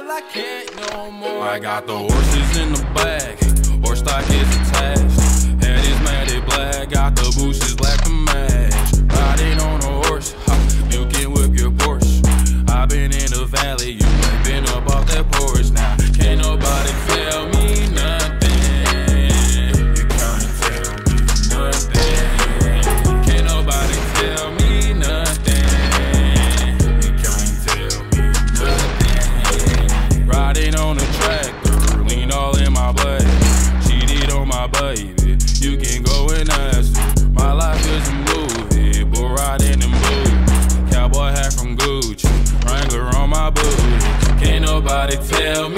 till I can't no more. I got the horses in the bag, horse stock is attached. Head is matted black, got the bushes black to match. Riding on a horse, you can whip your Porsche. i been in the valley, you ain't been up off that porch. My baby, you can go and ask her. My life is a movie, but riding in boots. Cowboy hat from Gucci, Wrangler on my booty. Can't nobody tell